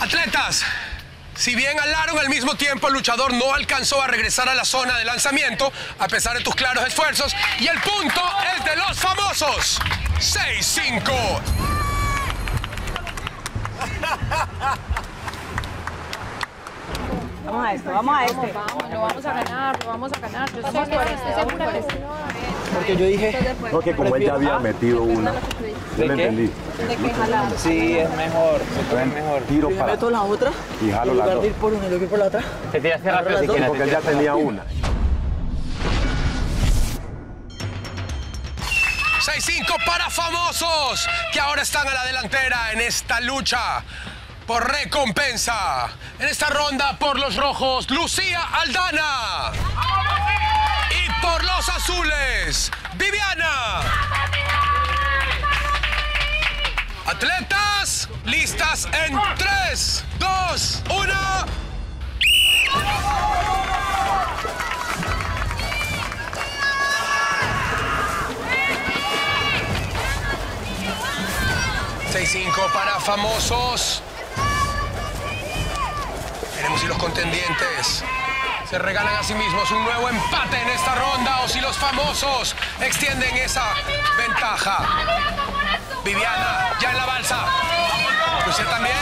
Atletas, si bien alaron al mismo tiempo, el luchador no alcanzó a regresar a la zona de lanzamiento a pesar de tus claros esfuerzos. Y el punto es de los famosos. 6-5. Vamos a esto, vamos a este. Vamos, lo vamos a ganar, lo vamos a ganar. Yo estoy por esto, por esto. Porque yo dije, No, que como él ya había metido una. Yo lo qué? entendí. sí, es mejor, es mejor. Tiro para. meto la otra. Y jalo de ir por una y por la otra. Te tiraste Agarra rápido las si dos. quieres. Porque él ya tenía una. 6-5 para famosos que ahora están a la delantera en esta lucha por recompensa. En esta ronda por los rojos, Lucía Aldana. Y por los azules, Viviana. Atletas, listas en 3, 2, 1. Seis cinco para famosos. Veremos si los contendientes se regalan a sí mismos un nuevo empate en esta ronda o si los famosos extienden esa ventaja. Viviana, ya en la balsa. Lucía también.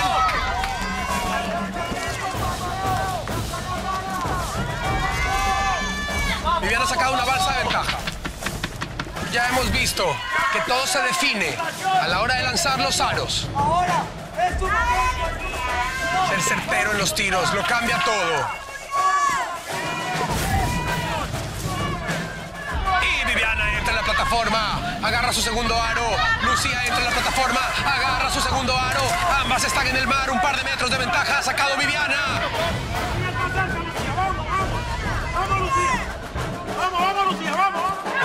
Viviana ha sacado una balsa de ventaja. Ya hemos visto que todo se define a la hora de lanzar los aros. Certero en los tiros, lo cambia todo. Y Viviana entra en la plataforma, agarra su segundo aro. Lucía entra en la plataforma, agarra su segundo aro. Ambas están en el mar, un par de metros de ventaja. Ha sacado Viviana.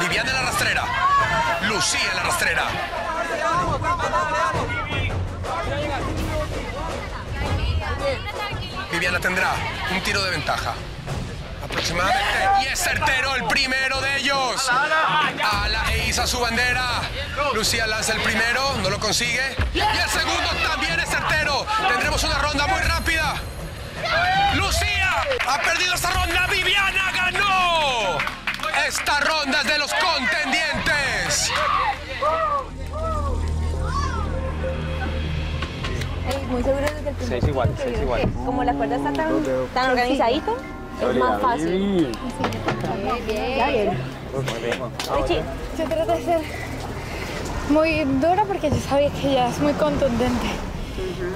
Viviana en la rastrera. Lucía en la rastrera. Viviana tendrá un tiro de ventaja. Aproximadamente. Y es certero el primero de ellos. Ala e iza su bandera. Lucía lanza el primero, no lo consigue. Y el segundo también es certero. Tendremos una ronda muy rápida. Lucía ha perdido esta ronda. Viviana ganó. Esta ronda es de muy seguro desde el Seis igual, seis igual. Como la cuerda está tan, tan organizadita, es más fácil. Ya bien. Richie, Yo trato de ser muy dura porque yo sabía que ella es muy contundente.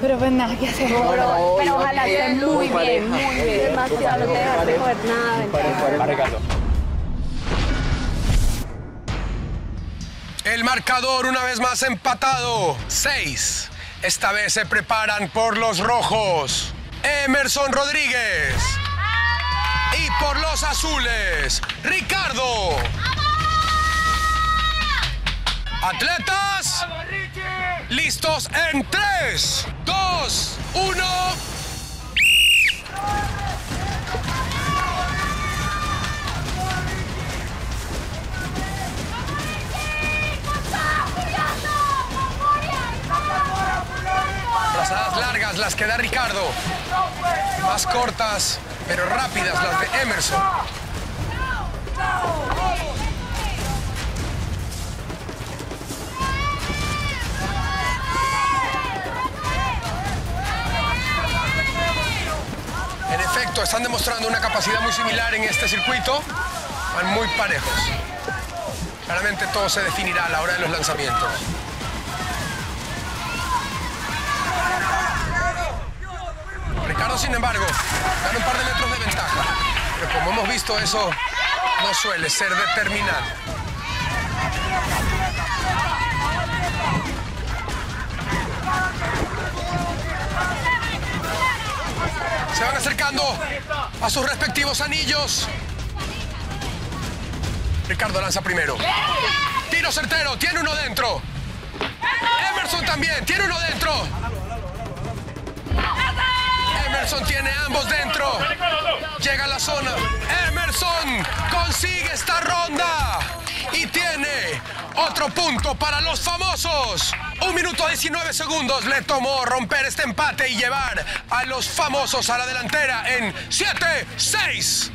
Pero pues nada que hacer. pero, pero ojalá esté muy bien, muy bien. Demasiado, no te dejas de coger nada. El marcador una vez más empatado. Seis. Esta vez se preparan por los rojos. Emerson Rodríguez. Y por los azules, Ricardo. Atletas. Listos en 3, 2, 1. Largas las que da Ricardo. Más cortas, pero rápidas las de Emerson. En efecto, están demostrando una capacidad muy similar en este circuito. Van muy parejos. Claramente todo se definirá a la hora de los lanzamientos. Ricardo, sin embargo, gana un par de metros de ventaja. Pero como hemos visto, eso no suele ser determinante. Se van acercando a sus respectivos anillos. Ricardo lanza primero. Tiro certero, tiene uno dentro. Emerson también, tiene uno dentro. Emerson tiene ambos dentro. Llega a la zona. Emerson consigue esta ronda. Y tiene otro punto para los famosos. Un minuto 19 segundos le tomó romper este empate y llevar a los famosos a la delantera en 7-6.